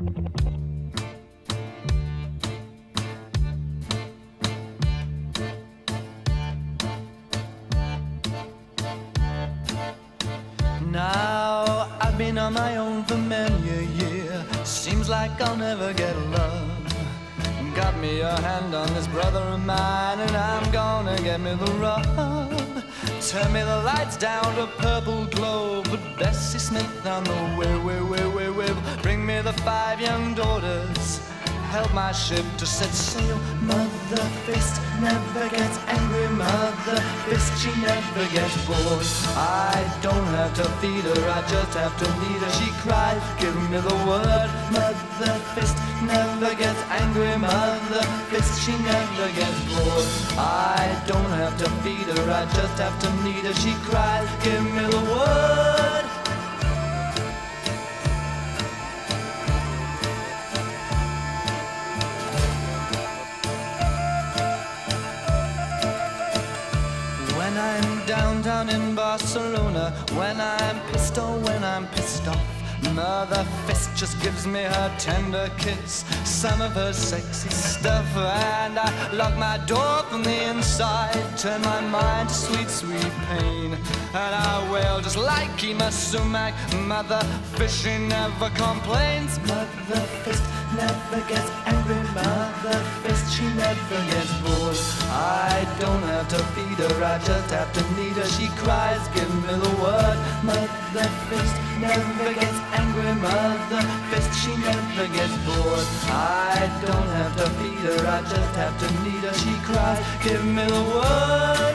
Now I've been on my own for many a year. Seems like I'll never get love. Got me a hand on this brother of mine, and I'm gonna get me the rub. Turn me the lights down to purple glow. But Bessie Smith on the way, way, way, me the five young daughters help my ship to set sail. Mother Fist never gets angry. Mother Fist, she never gets bored. I don't have to feed her, I just have to lead her. She cries, give me the word. Mother Fist never gets angry. Mother Fist, she never gets bored. I don't have to feed her, I just have to lead her. She cries, give me When I'm downtown in Barcelona, when I'm pissed or when I'm pissed off, Mother Fist just gives me her tender kiss, some of her sexy stuff, and I lock my door from the inside, turn my mind to sweet, sweet pain, and I wail just like Yma Sumac. Mother Fist, she never complains. Mother Fist never gets angry. Mother She never gets bored. I don't have to feed her, I just have to need her. She cries, give me the word. Mother Fist never gets angry. Mother Fist, she never gets bored. I don't have to feed her, I just have to need her. She cries, give me the word.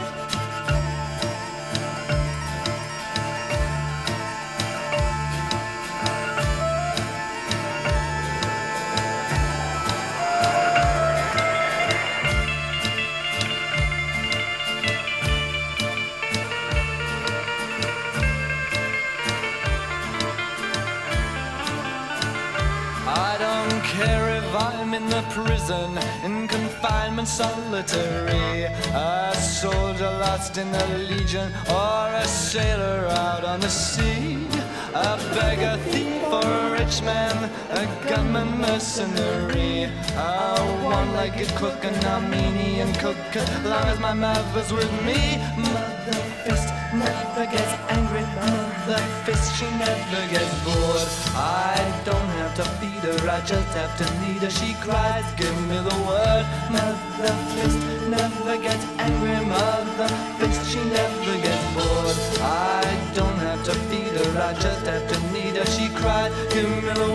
I don't care if I'm in the prison, in confinement solitary, a soldier lost in the legion, or a sailor out on the sea, a beggar, thief, or a rich man, a gunman, mercenary, a one-legged cook, an Armenian cook, as long as my mother's with me, mother fist never gets angry, mother fist, she never gets bored. I don't have to feed her, I just have to need her. She cries, give me the word. Mother fist never gets angry, mother fist, she never gets bored. I don't have to feed her, I just have to need her. She cries, give me the word.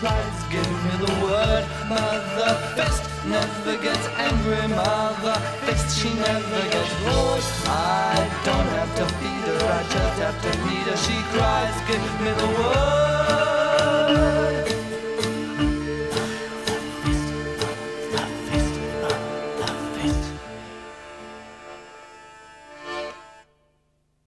cries, give me the word. Mother fist never gets angry. Mother fist, she never gets bored. I don't have to feed her, I just have to need her. She cries, give me the word.